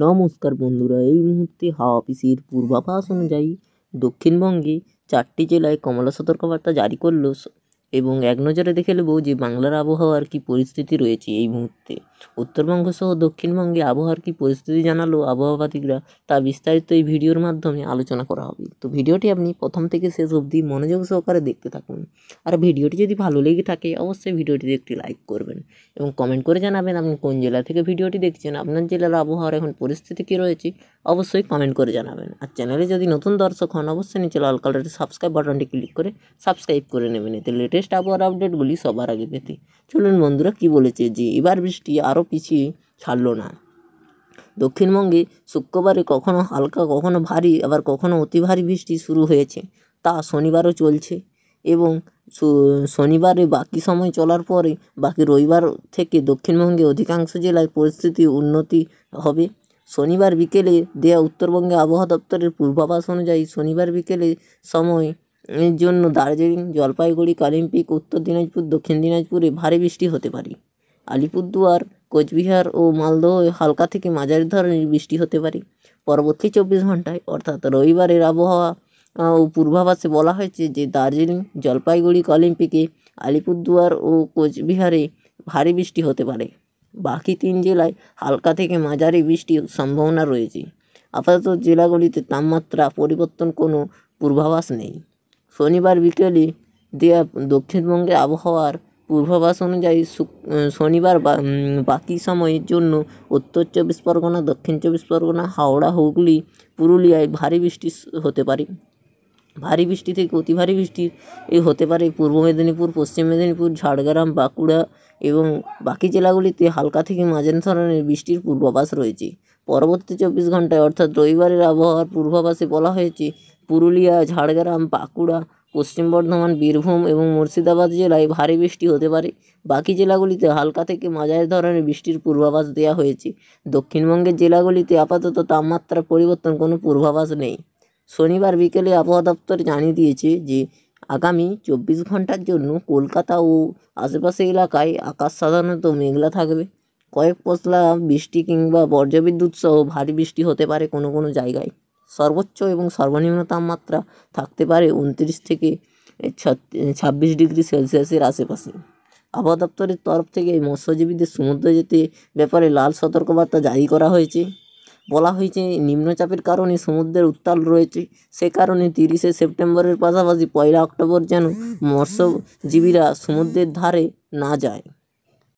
নমস্কার বন্ধুরা, এই মুহূর্তে হাওয়া অফিসের পূর্বাভাস অনুযায়ী দক্ষিণবঙ্গে চারটি জেলায় কমলা সতর্কবার্তা জারি করল এবং এক নজরে দেখে নেব যে বাংলার আবহাওয়ার কী পরিস্থিতি রয়েছে এই মুহূর্তে। উত্তরবঙ্গ সহ দক্ষিণবঙ্গে আবহাওয়ার কী পরিস্থিতি জানালো আবহাওয়াবিদরা, তা বিস্তারিত এই ভিডিওর মাধ্যমে আলোচনা করা হবে। তো ভিডিওটি আপনি প্রথম থেকে শেষ অবধি মনোযোগ সহকারে দেখতে থাকুন। আর ভিডিওটি যদি ভালো লেগে থাকে, অবশ্যই ভিডিওটিতে একটি লাইক করবেন এবং কমেন্ট করে জানাবেন আপনি কোন জেলা থেকে ভিডিওটি দেখছেন, আপনার জেলার আবহাওয়ার এখন পরিস্থিতি কী রয়েছে, অবশ্যই কমেন্ট করে জানাবেন। আর চ্যানেলে যদি নতুন দর্শক হন, অবশ্যই নিচে লাল কালারের সাবস্ক্রাইব বাটনটি ক্লিক করে সাবস্ক্রাইব করে নেবেন। এতে লেটেস্ট আবহাওয়ার আপডেটগুলি সবার আগে পেতে। চলুন বন্ধুরা, কি বলেছে যে, এবার বৃষ্টি আরও পিছিয়ে ছাড়লো না। দক্ষিণবঙ্গে শুক্রবারে কখনো হালকা, কখনো ভারী, আবার কখনো অতি ভারী বৃষ্টি শুরু হয়েছে। তা শনিবারও চলছে এবং শনিবারে বাকি সময় চলার পরে বাকি রবিবার থেকে দক্ষিণবঙ্গে অধিকাংশ জেলায় পরিস্থিতি উন্নতি হবে। শনিবার বিকেলে দেয়া উত্তরবঙ্গে আবহাওয়া দপ্তরের পূর্বাভাস অনুযায়ী শনিবার বিকেলে সময় এর জন্য দার্জিলিং, জলপাইগুড়ি কালিম্পিক উত্তর দিনাজপুর, দক্ষিণ দিনাজপুরে ভারী বৃষ্টি হতে পারে। আলিপুরদুয়ার, কোচবিহার ও মালদহে হালকা থেকে মাঝারি ধরনের বৃষ্টি হতে পারে। পরবর্তী চব্বিশ ঘন্টায় অর্থাৎ রবিবারের আবহাওয়া ও পূর্বাভাসে বলা হয়েছে যে দার্জিলিং, জলপাইগুড়ি অলিম্পিকে আলিপুরদুয়ার ও কোচবিহারে ভারী বৃষ্টি হতে পারে। বাকি তিন জেলায় হালকা থেকে মাঝারি বৃষ্টির সম্ভাবনা রয়েছে। আপাতত জেলাগুলিতে তাপমাত্রা পরিবর্তন কোনো পূর্বাভাস নেই। শনিবার বিকেলে দেয়া দক্ষিণবঙ্গে আবহাওয়ার পূর্বাভাস অনুযায়ী শনিবার বাকি সময়ের জন্য উত্তর চব্বিশ পরগনা, দক্ষিণ চব্বিশ পরগনা, হাওড়া, হুগলি, পুরুলিয়ায় ভারী বৃষ্টি হতে পারে। ভারী বৃষ্টি থেকে অতি ভারী বৃষ্টি এ হতে পারে পূর্ব মেদিনীপুর, পশ্চিম মেদিনীপুর, ঝাড়গ্রাম, বাঁকুড়া এবং বাকি জেলাগুলিতে হালকা থেকে মাঝারি ধরনের বৃষ্টির পূর্বাভাস রয়েছে। পরবর্তী চব্বিশ ঘন্টায় অর্থাৎ রবিবারের আবহাওয়ার পূর্বাভাসে বলা হয়েছে পুরুলিয়া, ঝাড়গ্রাম, বাঁকুড়া, পশ্চিম বর্ধমান, বীরভূম এবং মুর্শিদাবাদ জেলায় ভারী বৃষ্টি হতে পারে। বাকি জেলাগুলিতে হালকা থেকে মাঝারি ধরনের বৃষ্টির পূর্বাভাস দেওয়া হয়েছে। দক্ষিণবঙ্গের জেলাগুলিতে আপাতত তাপমাত্রা পরিবর্তন কোনো পূর্বাভাস নেই। শনিবার বিকেলে আবহাওয়া দপ্তর জানিয়ে দিয়েছে যে, আগামী চব্বিশ ঘণ্টার জন্য কলকাতা ও আশেপাশে এলাকায় আকাশ সাধারণত মেঘলা থাকবে। কয়েক পশলা বৃষ্টি কিংবা বজ্রবিদ্যুৎ সহ ভারী বৃষ্টি হতে পারে কোনো কোনো জায়গায়। সর্বোচ্চ এবং সর্বনিম্ন তাপমাত্রা থাকতে পারে উনত্রিশ থেকে ছাব্বিশ ডিগ্রি সেলসিয়াসের আশেপাশে। আবহাওয়া দপ্তরের তরফ থেকে মৎস্যজীবীদের সমুদ্রে যেতে ব্যাপারে লাল সতর্কবার্তা জারি করা হয়েছে। বলা হয়েছে, নিম্নচাপের কারণে সমুদ্রের উত্তাল রয়েছে। সে কারণে তিরিশে সেপ্টেম্বরের পাশাপাশি পয়লা অক্টোবর যেন মৎস্যজীবীরা সমুদ্রের ধারে না যায়।